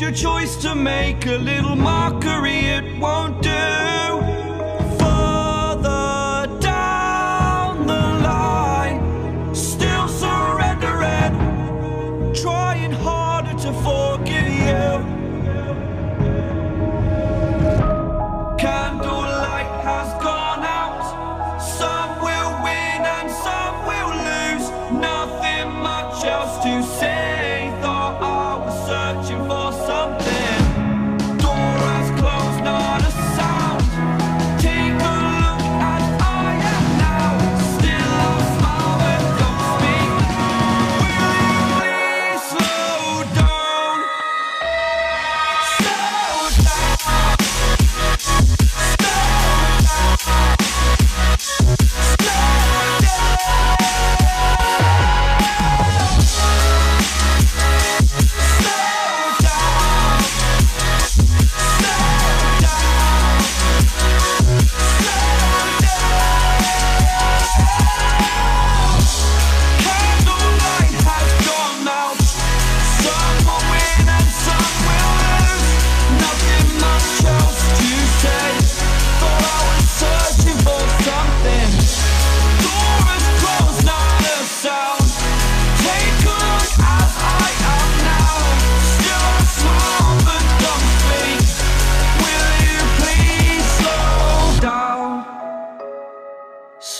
your choice to make a little more.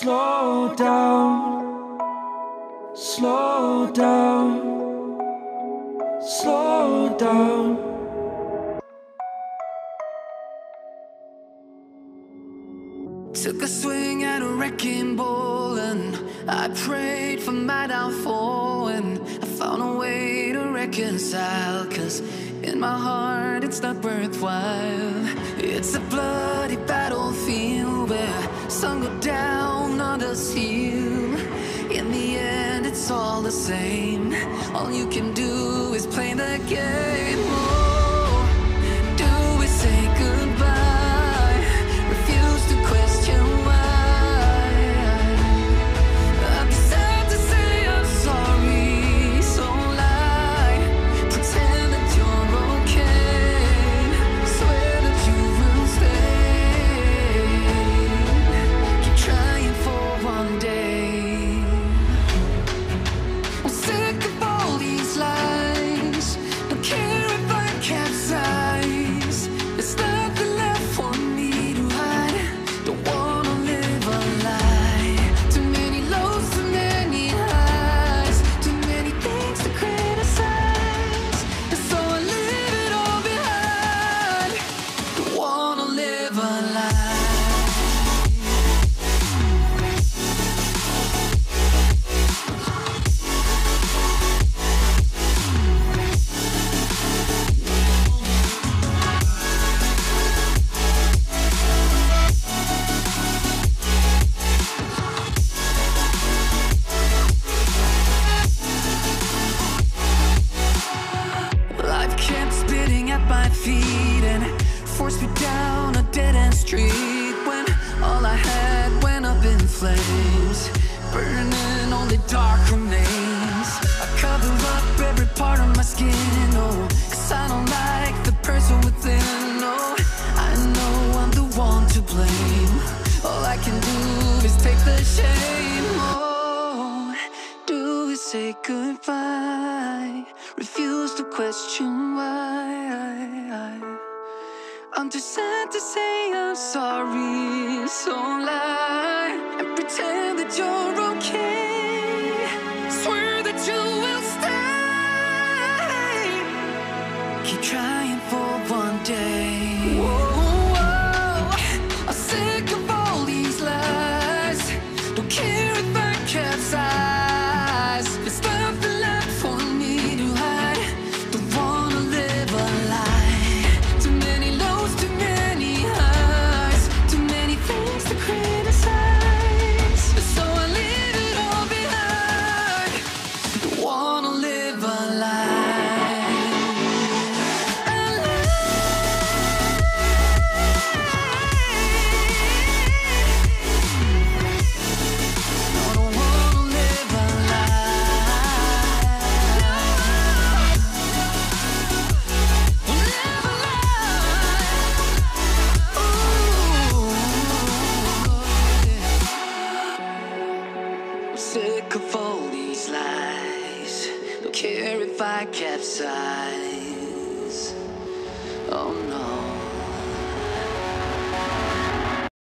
Slow down, slow down, slow down. Took a swing at a wrecking ball and I prayed for my downfall and I found a way to reconcile cause in my heart it's not worthwhile. It's a bloody battlefield sun go down on us here. In the end, it's all the same. All you can do is play the game. flames Burning on the dark remains. I cover up every part of my skin, oh Cause I don't like the person within, oh. I know I'm the one to blame. All I can do is take the shame, oh. Do is say goodbye. Refuse to question why. I'm too sad to say I'm sorry, so lie trying for one day. sick of all these lies. Don't care if I capsize. Oh no.